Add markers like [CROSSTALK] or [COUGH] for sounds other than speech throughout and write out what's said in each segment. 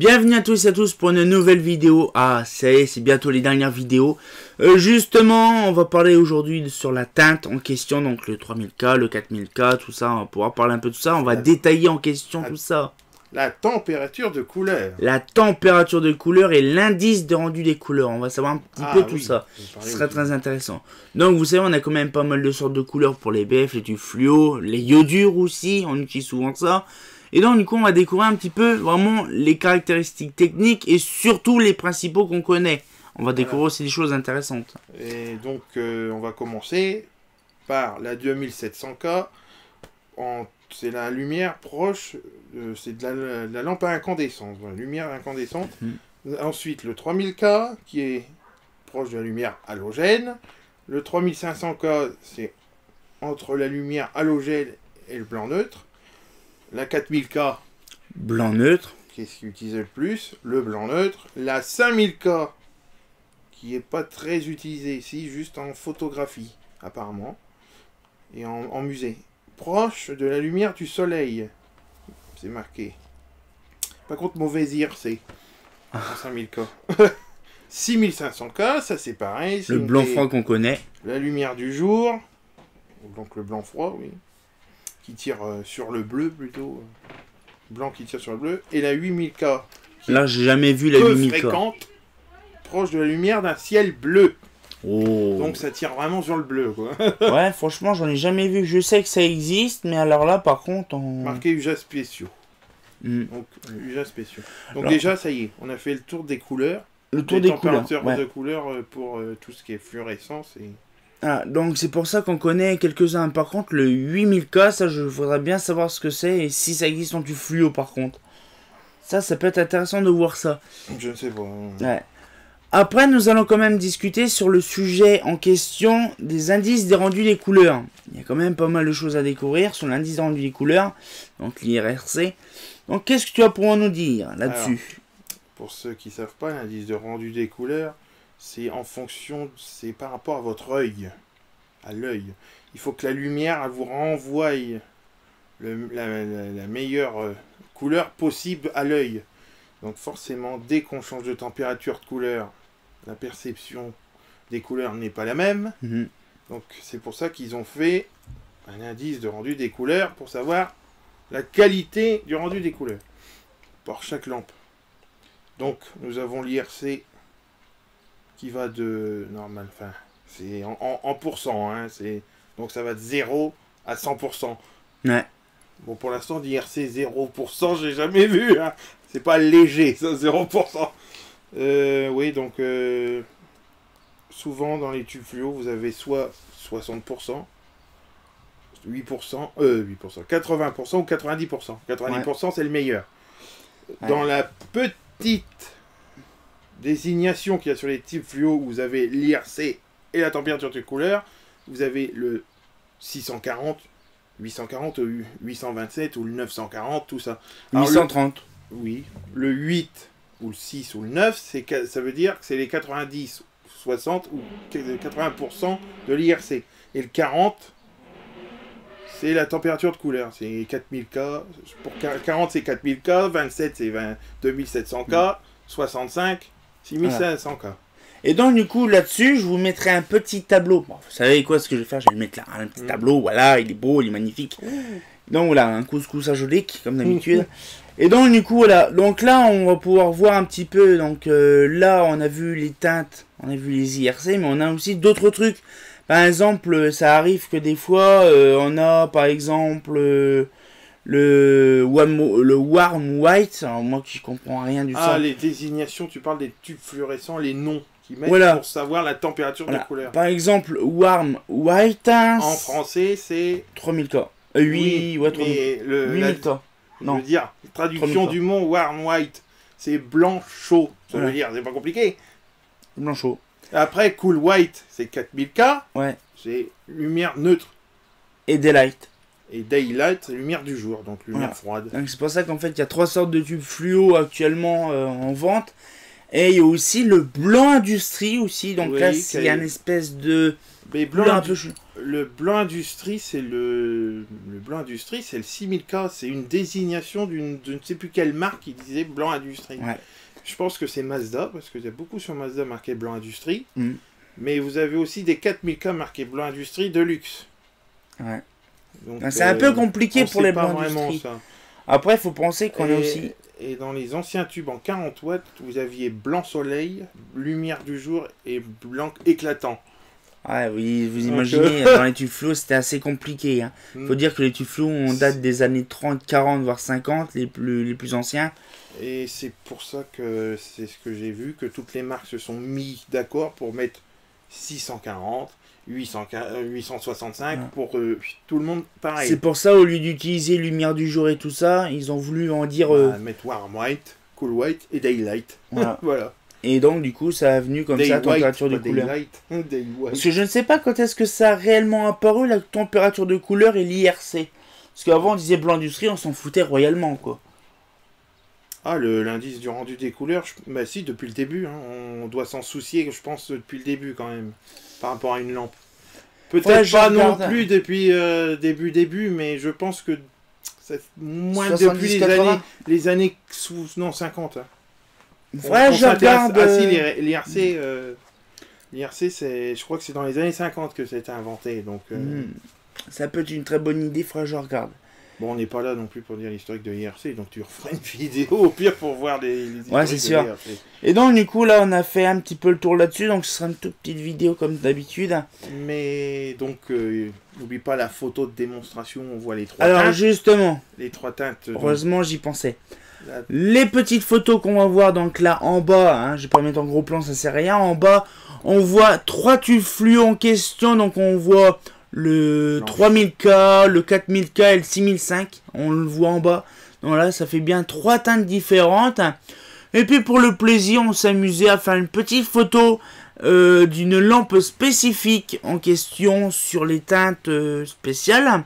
Bienvenue à tous et à tous pour une nouvelle vidéo. Ah, ça y est, c'est bientôt les dernières vidéos. Euh, justement, on va parler aujourd'hui sur la teinte en question, donc le 3000K, le 4000K, tout ça. On va pouvoir parler un peu de tout ça. On va détailler en question tout ça. La température de couleur. La température de couleur et l'indice de rendu des couleurs. On va savoir un petit Ah peu tout ça. Ce aussi. très intéressant. Donc, vous savez, on a quand même pas mal de sortes de couleurs pour les BF, les tubes fluo, les iodures aussi. On utilise souvent ça. Et donc, du coup, on va découvrir un petit peu vraiment les caractéristiques techniques et surtout les principaux qu'on connaît. On va découvrir aussi des choses intéressantes. Et donc, euh, on va commencer par la 2700K. En- C'est la lumière proche, euh, c'est de la, lampe à incandescence, lumière incandescente. Ensuite, le 3000K, qui est proche de la lumière halogène. Le 3500K, c'est entre la lumière halogène et le blanc neutre. La 4000K, Blanc neutre. Qu'est-ce qui utilise le plus? Le blanc neutre. La 5000K, qui est pas très utilisée ici, juste en photographie, apparemment. Et en, en musée. Proche de la lumière du soleil. C'est marqué. Par contre, mauvais IRC. En 5000K. 6500K, [LAUGHS] ça c'est pareil. c'est Le blanc froid qu'on connaît. La lumière du jour. Donc le blanc froid, oui. Qui tire euh, sur le bleu plutôt. Blanc qui tire sur le bleu. Et la 8000K, Là, j'ai jamais vu la peu 8000K. fréquente, proche de la lumière d'un ciel bleu. Oh. Donc ça tire vraiment sur le bleu, quoi. [LAUGHS] ouais, franchement, j'en ai jamais vu. Je sais que ça existe, mais alors là, par contre, on... Marqué spéciaux. Hmm. Donc UJA spéciaux. Donc Alors- déjà, ça y est, on a fait le tour des couleurs. le tour des couleurs. ouais. de couleurs euh, pour euh, tout ce qui est fluorescence. Et... Ah, donc c'est pour ça qu'on connaît quelques-uns. Par contre, le 8000K, ça, je voudrais bien savoir ce que c'est et si ça existe en tube fluo, par contre. Ça, ça peut être intéressant de voir ça. Je ne sais pas. Ouais. Après, nous allons quand même discuter sur le sujet en question des indices des rendus des couleurs. Il y a quand même pas mal de choses à découvrir sur l'indice des rendus des couleurs, donc l'IRRC. Donc, qu'est-ce que tu as pour nous dire là-dessus? Pour ceux qui savent pas, l'indice de rendu des couleurs, c'est en fonction, c'est par rapport à votre œil, à l'œil. Il faut que la lumière, elle vous renvoie le- la, la- la meilleure euh, couleur possible à l'œil. Donc forcément, dès qu'on change de température de couleur, la perception des couleurs n'est pas la même. Mhm. Donc c'est pour ça qu'ils ont fait un indice de rendu des couleurs pour savoir la qualité du rendu des couleurs par chaque lampe. Donc nous avons l'IRC qui va de normal, enfin c'est en, en, en pourcent, hein, c'est donc ça va de 0 à 100%. Ouais. Bon pour l'instant l'IRC 0%, j'ai jamais vu, hein. c'est pas léger ça 0%. Euh, oui donc euh, souvent dans les tubes fluo vous avez soit 60%, 8%, euh 8%, 80% ou 90%. 90% c'est le meilleur. Dans la petite désignation qu'il y a sur les types fluo où vous avez l'IRC et la température de couleur, vous avez le 640, 840 ou 827 ou le 940, tout ça. Alors, le- 830. oui, le 8 ou le 6 ou le 9, c'est que- ça veut dire que c'est les 90, 60 ou 80% de l'IRC. Et le 40, c'est la température de couleur. C'est 4000K. Pour quar- 40, c'est 4000K. 27, c'est 20 2700K. 65, 6500K. Et donc, du coup, là-dessus, je vous mettrai un petit tableau. Bon, vous savez quoi, ce que je vais faire? Je vais le mettre là, un petit Mm. tableau. Voilà, il est beau, il est magnifique. Donc, voilà, un couscous à jolique, comme d'habitude. [LAUGHS] Et donc, du coup, voilà. Donc là, on va pouvoir voir un petit peu. Donc euh, là, on a vu les teintes, on a vu les IRC, mais on a aussi d'autres trucs. Par exemple, ça arrive que des fois, euh, on a, par exemple, euh, le, warm, le warm white. Alors, moi qui comprends rien du Ah, ça. les désignations, tu parles des tubes fluorescents, les noms qu'ils mettent Voilà. pour savoir la température Voilà. de couleur. Par exemple, warm white. hein, En français, c'est. 3000K. Euh, oui, ouais, 3000. mais le, la- 8000K. Je Non. veux dire, traduction 3000 du mot warm white, c'est blanc chaud. Ça Voilà. veut dire, c'est pas compliqué. Blanc chaud. Après, cool white, c'est 4000K, Ouais. c'est lumière neutre. Et daylight. Et daylight, lumière du jour, donc lumière Voilà. froide. Donc c'est pour ça qu'en fait il y a trois sortes de tubes fluo actuellement euh, en vente. Et il y a aussi le blanc industrie aussi. Donc Oui, là c'est a- un espèce de Mais blanc, un peu le blanc industrie, c'est le... le blanc industrie, c'est le 6000K. C'est une désignation d'une, de ne sais plus quelle marque qui disait blanc industrie. Ouais. Je pense que c'est Mazda, parce qu'il y a beaucoup sur Mazda marqué blanc industrie. Mhm. Mais vous avez aussi des 4000K marqués blanc industrie de luxe. Ouais. Ah, C'est un peu euh, compliqué pour les blancs. Après, il faut penser qu'on a aussi. et dans les anciens tubes en 40 watts, vous aviez blanc soleil, lumière du jour et blanc éclatant. Ouais, oui, vous imaginez, euh, dans les tubes fluo, c'était assez compliqué. Hein. [LAUGHS] Mm. Faut dire que les tubes fluo, on date des années 30, 40, voire 50, les plus, les plus anciens. Et c'est pour ça que c'est ce que j'ai vu, que toutes les marques se sont mis d'accord pour mettre 640, 800, euh, 865 Ouais. pour euh, tout le monde pareil. C'est pour ça, au lieu d'utiliser lumière du jour et tout ça, ils ont voulu en dire. euh, Bah, mettre warm white, cool white et daylight. voilà. [LAUGHS] Voilà. Et donc, du coup, ça a venu comme Day ça, white, température de couleur. daylight, [LAUGHS] day. Parce que je ne sais pas quand est-ce que ça a réellement apparu, la température de couleur et l'IRC. Parce qu'avant, on disait blanc industrie, on s'en foutait royalement, quoi. Ah, le- l'indice du rendu des couleurs, je- bah si, depuis le début. hein. On doit s'en soucier, je pense, depuis le début quand même, par rapport à une lampe. Peut-être Ouais, je pas non plus depuis euh, début début, mais je pense que c'est moins 70, depuis les 80. années, les années sous, non 50. hein. On- Ouais, on je s'intéresse- regarde. Ah si, euh, l'IRC, euh, l'IRC, c'est, je crois que c'est dans les années 50 que ça a été inventé, donc. euh, hmm, Ça peut être une très bonne idée, faudra que je regarde. Bon, on n'est pas là non plus pour dire l'historique de l'IRC, donc tu referas une vidéo au pire pour voir les, les Ouais, c'est sûr. Et donc, du coup, là, on a fait un petit peu le tour là-dessus, donc ce sera une toute petite vidéo comme d'habitude. Mais donc, euh, n'oublie pas la photo de démonstration, on voit les trois Alors, teintes. justement, Les trois teintes. donc, heureusement, j'y pensais. la- Les petites photos qu'on va voir donc là en bas, hein, je vais pas mettre en gros plan, ça sert à rien. En bas, on voit trois tubes fluo en question, donc on voit le Blanche. 3000K, le 4000K et le 6005. On le voit en bas. Donc là, ça fait bien trois teintes différentes. Et puis pour le plaisir, on s'amusait à faire une petite photo euh, d'une lampe spécifique en question sur les teintes euh, spéciales,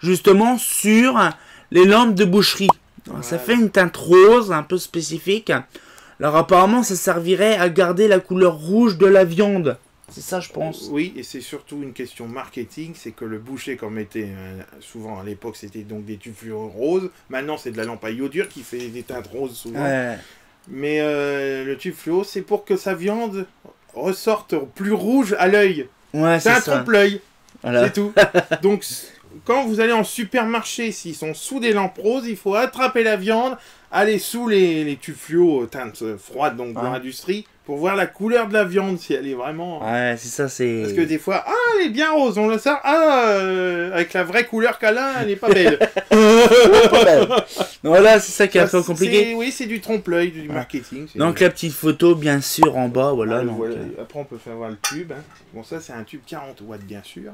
justement sur les lampes de boucherie. Ça fait une teinte rose un peu spécifique. Alors apparemment ça servirait à garder la couleur rouge de la viande. C'est ça je pense. Oui, et c'est surtout une question marketing, c'est que le boucher, comme était euh, souvent à l'époque, c'était donc des tubes roses. Maintenant, c'est de la lampe à iodure qui fait des teintes roses souvent. Ouais. Mais euh, le tube fluo, c'est pour que sa viande ressorte plus rouge à l'œil. Ouais, C'est un trompe-l'œil. Voilà. C'est tout. [LAUGHS] Donc, quand vous allez en supermarché, s'ils sont sous des lampes roses, il faut attraper la viande, aller sous les, les tubes fluo euh, teintes euh, froides, donc Ouais. industrie, pour voir la couleur de la viande, si elle est vraiment... Ouais, c'est ça, c'est. Parce que des fois, ah, elle est bien rose, on le sort, ah, euh, avec la vraie couleur qu'elle a, elle n'est pas belle. [LAUGHS] Pas belle. c'est ça qui est un peu compliqué. Oui, c'est du trompe-l'œil, du Ouais. marketing. Donc la petite photo, bien sûr, en bas, voilà. Ah, le donc, voilà. euh, Après, on peut faire voir le tube. hein. Bon, ça, c'est un tube 40 watts, bien sûr.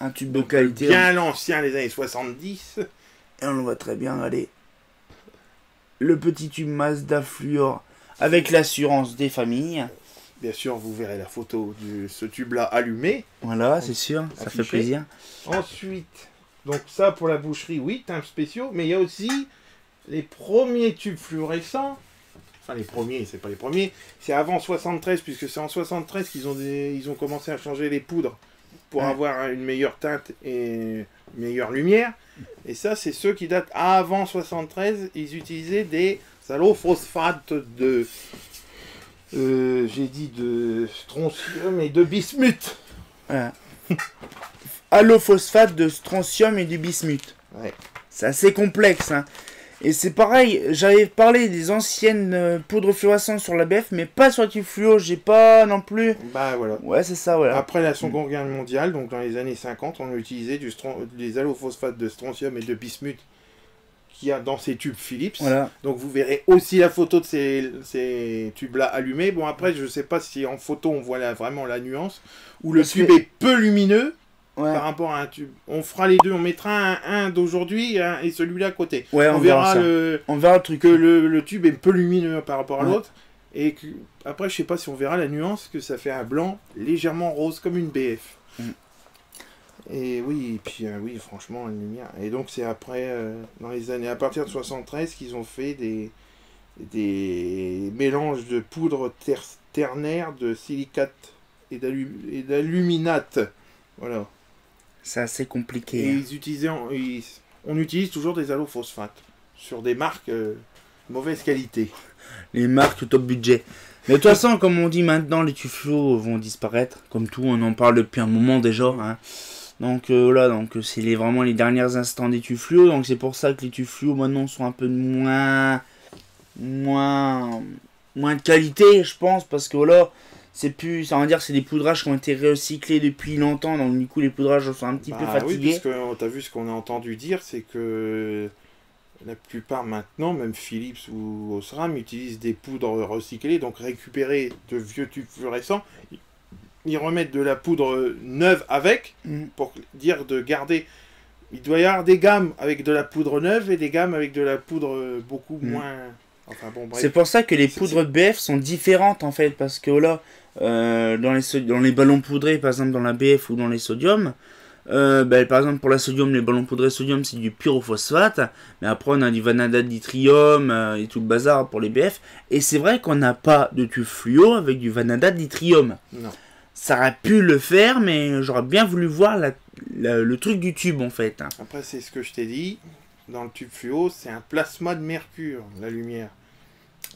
un tube de Donc, qualité. Bien l'ancien, les années 70. Et on le voit très bien, allez. Le petit tube Mazda Fluor avec l'assurance des familles. Bien sûr, vous verrez la photo de ce tube-là allumé. Voilà, c'est sûr, ça fait plaisir. Ensuite, donc ça pour la boucherie, oui, teintes spéciaux, mais il y a aussi les premiers tubes fluorescents. Enfin, les premiers, c'est pas les premiers, c'est avant 73, puisque c'est en 73 qu'ils ont, des- ils ont commencé à changer les poudres pour Ouais. avoir une meilleure teinte et une meilleure lumière. Et ça, c'est ceux qui datent avant 73, ils utilisaient des allophosphates de. euh, J'ai dit de strontium et de bismuth. Voilà. [LAUGHS] Allophosphate de strontium et du bismuth. Ouais. C'est assez complexe. hein. Et c'est pareil, j'avais parlé des anciennes euh, poudres fluorescentes sur la BF, mais pas sur le tube fluo, j'ai pas non plus. Bah voilà. Ouais, c'est ça, voilà. Après la Seconde Guerre mondiale, donc dans les années 50, on a utilisé du des allophosphates de strontium et de bismuth qu'il y a dans ces tubes Philips. Voilà. Donc vous verrez aussi la photo de ces, ces tubes-là allumés. Bon après, je sais pas si en photo on voit la- vraiment la nuance, où le Parce tube que- est peu lumineux Ouais, par rapport à un tube. On fera les deux, on mettra un, un d'aujourd'hui et celui-là à côté. ouais on, on, verra, le, On verra le truc. que le, le tube est peu lumineux par rapport à Ouais. l'autre. Et que, après, je sais pas si on verra la nuance, que ça fait un blanc légèrement rose comme une BF. Mm. Et oui, et puis euh, oui, franchement, une lumière. Et donc, c'est après, euh, dans les années, à partir de 73, qu'ils ont fait des, des mélanges de poudre ter- ternaire de silicate et d'alu- et d'aluminate. Voilà. C'est assez Et compliqué. ils utilisaient, ils- on utilise toujours des allophosphates sur des marques euh, mauvaise qualité. Les marques top budget. Mais de toute façon, comme on dit maintenant, les tuflos vont disparaître. Comme tout, on en parle depuis un moment déjà. hein. Donc euh, voilà, donc euh, c'est les, vraiment les derniers instants des tuflos. Donc c'est pour ça que les tuflos maintenant sont un peu moins, moins, moins de qualité, je pense, parce que voilà, c'est plus, ça veut dire que c'est des poudrages qui ont été recyclés depuis longtemps. Donc du coup, les poudrages sont un petit peu Bah oui, fatigués. parce que tu as vu ce qu'on a entendu dire, c'est que la plupart maintenant, même Philips ou Osram, utilisent des poudres recyclées, donc récupérer de vieux tubes fluorescents. Ils- remettent de la poudre neuve avec, Mm. pour dire de garder. Il doit y avoir des gammes avec de la poudre neuve et des gammes avec de la poudre beaucoup Mm. moins. Enfin bon, bref. C'est pour ça que les poudres de BF sont différentes en fait, parce que là, euh, dans, les so- dans les ballons poudrés, par exemple dans la BF ou dans les sodiums, euh, ben, par exemple pour la sodium, les ballons poudrés sodium c'est du pyrophosphate, mais après on a du vanadate d'yttrium euh, et tout le bazar pour les BF, et c'est vrai qu'on n'a pas de tube fluo avec du vanadate d'yttrium. Ça aurait pu le faire, mais j'aurais bien voulu voir la- la- le truc du tube en fait. Après, c'est ce que je t'ai dit. Dans le tube fluo, c'est un plasma de mercure, la lumière.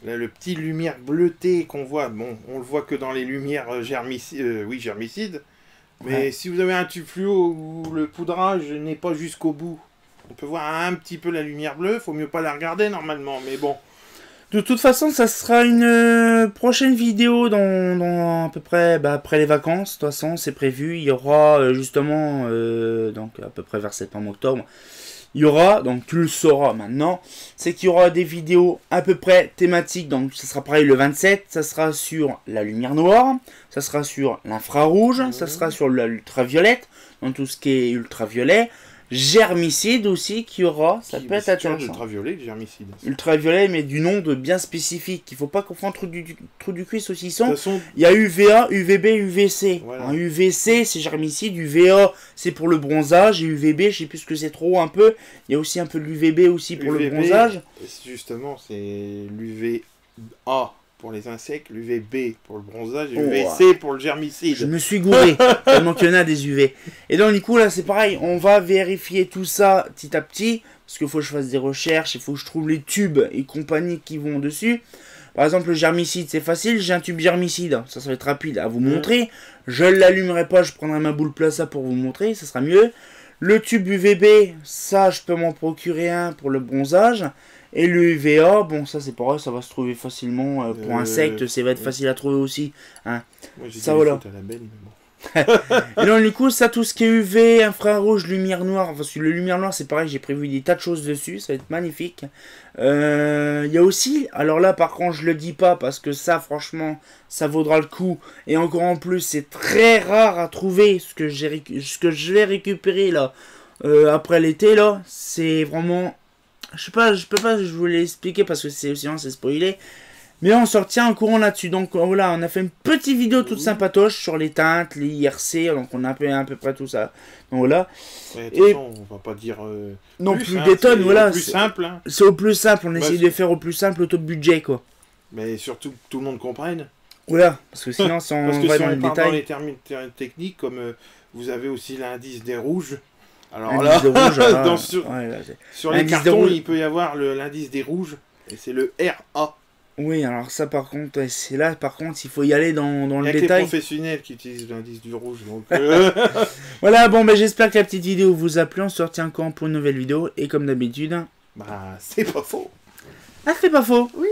Là, le petit lumière bleutée qu'on voit, bon, on le voit que dans les lumières euh, germicides, euh, oui, germicides. Mais Ouais. si vous avez un tube fluo où le poudrage n'est pas jusqu'au bout, on peut voir un petit peu la lumière bleue. Faut mieux pas la regarder normalement, mais bon. De toute façon, ça sera une euh, prochaine vidéo dans, dans à peu près bah, après les vacances. De toute façon, c'est prévu. Il y aura euh, justement, euh, donc à peu près vers septembre-octobre, il y aura, donc tu le sauras maintenant, c'est qu'il y aura des vidéos à peu près thématiques. Donc ça sera pareil le 27, ça sera sur la lumière noire, ça sera sur l'infrarouge, ça sera sur l'ultraviolette, dans tout ce qui est ultraviolet. Germicide aussi qu'il y aura, ça Qui- peut être intéressant. ultraviolet, le germicide. De Ultraviolet, mais du nom de bien spécifique. Il faut pas confondre trou du, trou du cuir saucisson. façon, Il y a UVA, UVB, UVC. Voilà. UVC, c'est germicide. UVA, c'est pour le bronzage. Et UVB, je sais plus ce que c'est trop un peu. Il y a aussi un peu de l'UVB aussi pour le bronzage. justement, c'est l'UVA pour les insectes, l'UVB pour le bronzage Oh, l'UVC pour le Je germicide. me suis gouré. [LAUGHS] tellement qu'il y en a des UV. Et donc, du coup, là, c'est pareil. On va vérifier tout ça petit à petit. Parce qu'il faut que je fasse des recherches. Il faut que je trouve les tubes et compagnie qui vont dessus. Par exemple, le germicide, c'est facile. J'ai un tube germicide. Ça, ça va être rapide à vous Mhm. montrer. Je l'allumerai pas. Je prendrai ma boule plaça pour vous montrer. Ça sera mieux. Le tube UVB, ça, je peux m'en procurer un pour le bronzage. Et le UVA, bon, ça, c'est pareil. Ça va se trouver facilement. euh, pour Euh, insectes, ça va être facile à trouver aussi. Moi, j'ai ça, voilà. à la belle, mais bon. [LAUGHS] Et donc du coup, ça, tout ce qui est UV, infrarouge, lumière noire, parce que le lumière noire, c'est pareil, j'ai prévu des tas de choses dessus, ça va être magnifique. Euh, Il y a aussi, alors là par contre, je le dis pas, parce que ça, franchement, ça vaudra le coup. Et encore en plus, c'est très rare à trouver, ce que, ce que je vais récupérer là, euh, après l'été, là, c'est vraiment... Je sais pas, je peux pas, je vous l'expliquer parce que sinon c'est spoilé. Mais on sortira un courant là-dessus. Donc euh, voilà, on a fait une petite vidéo toute sympatoche sur les teintes, les IRC. Donc on a peu, à peu près tout ça. Donc voilà. Ouais, Et- on va pas dire. euh, Non plus, hein, des tonnes, c'est voilà. C'est hein. c'est au plus simple. On Bah, essaye de faire au plus simple, au top budget quoi. Mais surtout que tout le monde comprenne. Voilà. Parce que sinon, [LAUGHS] si on Parce que va si dans on les part dans détails. les termes ter- techniques, comme euh, vous avez aussi l'indice des rouges. Alors là, de rouge, [LAUGHS] dans- sur, ouais, là, c'est- sur les cartons, il peut y avoir le- l'indice des rouges. Et c'est le RA. Oui, alors ça par contre, ouais, c'est là par contre, il faut y aller dans, dans Il le n'y a détail. professionnels qui utilisent l'indice du rouge. Donc, [LAUGHS] euh, [LAUGHS] Voilà, bon, ben j'espère que la petite vidéo vous a plu. On se retient encore pour une nouvelle vidéo. Et comme d'habitude, bah, c'est pas faux. ah, c'est pas faux. Oui.